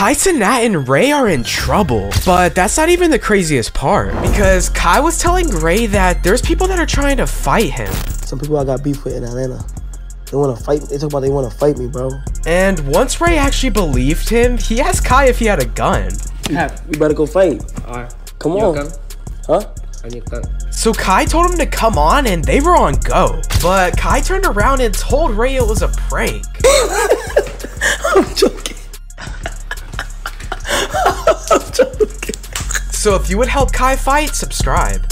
Kai Cenat and Ray are in trouble. But that's not even the craziest part. Because Kai was telling Ray that there's people that are trying to fight him. Some people I got beef with in Atlanta. They want to fight. They talk about they want to fight me, bro. And once Ray actually believed him, he asked Kai if he had a gun. Have. You better go fight. Alright. Come You on. come? Huh? I need gun. So Kai told him to come on and they were on go. But Kai turned around and told Ray it was a prank. So if you would help Kai fight, subscribe.